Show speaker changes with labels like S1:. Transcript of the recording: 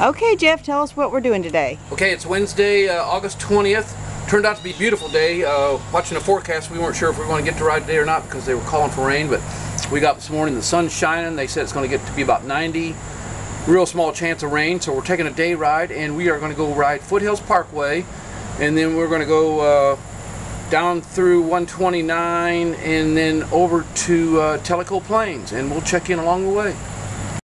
S1: Okay, Jeff, tell us what we're doing today.
S2: Okay, it's Wednesday, uh, August 20th. Turned out to be a beautiful day. Uh, watching the forecast, we weren't sure if we were going to get to ride today or not because they were calling for rain, but we got this morning, the sun's shining. They said it's going to get to be about 90. Real small chance of rain, so we're taking a day ride and we are going to go ride Foothills Parkway and then we're going to go uh, down through 129 and then over to uh, Tellico Plains and we'll check in along the way.